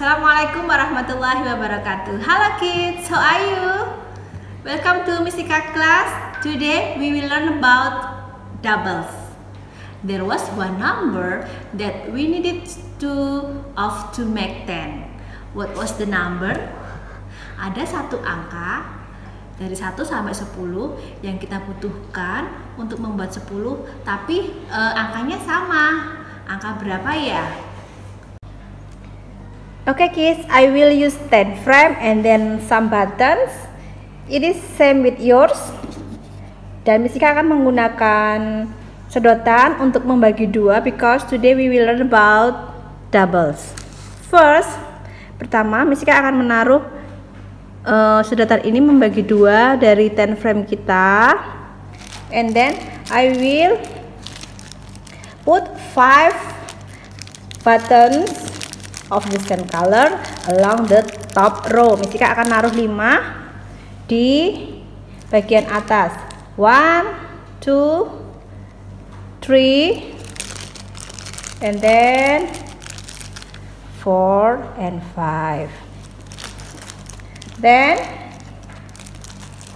Assalamualaikum warahmatullahi wabarakatuh. Hello kids, how are you? Welcome to Misika class. Today we will learn about doubles. There was one number that we needed two of to make ten. What was the number? Ada satu angka dari 1 sampai 10 yang kita butuhkan untuk membuat 10 tapi e, angkanya sama. Angka berapa ya? Okay kids, I will use 10 frame and then some buttons. It is same with yours. Dan Misika akan menggunakan sedotan untuk membagi dua because today we will learn about doubles. First, pertama Misika akan menaruh uh, sedotan ini membagi dua dari 10 frame kita. And then I will put 5 buttons of the same color along the top row. Misika akan naruh 5 di bagian atas. 1 2 3 and then 4 and 5. Then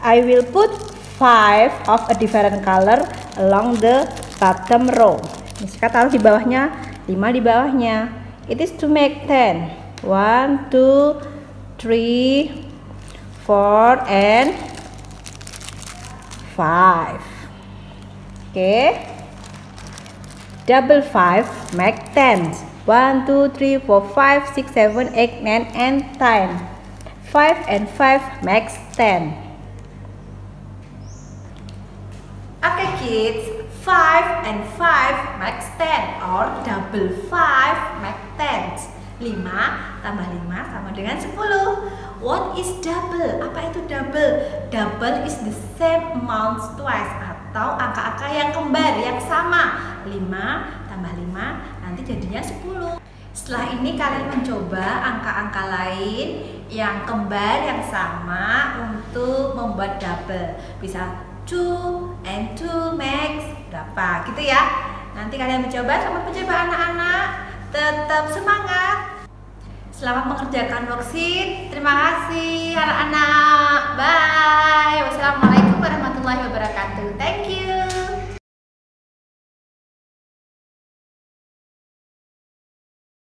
I will put 5 of a different color along the bottom row. Misika taruh di bawahnya, 5 di bawahnya it is to make 10 1 2 3 4 and 5 okay? Double 5 make 10 1 2 3 4 5 6 7 8 9 and 10 5 and 5 makes 10 okay kids 5 and 5 makes 10 or double 5 makes 10 5 tambah 5 sama dengan 10 What is double? Apa itu double? Double is the same amount twice atau angka-angka yang kembar yang sama. 5 tambah 5 nanti jadinya 10 Setelah ini kalian mencoba angka-angka lain yang kembar yang sama untuk membuat double. Bisa 2 and 2 makes berapa gitu ya. Nanti kalian mencoba selamat mencoba anak-anak. Tetap semangat. Selamat mengerjakan worksheet. Terima kasih anak-anak. Bye. Wassalamualaikum warahmatullahi wabarakatuh. Thank you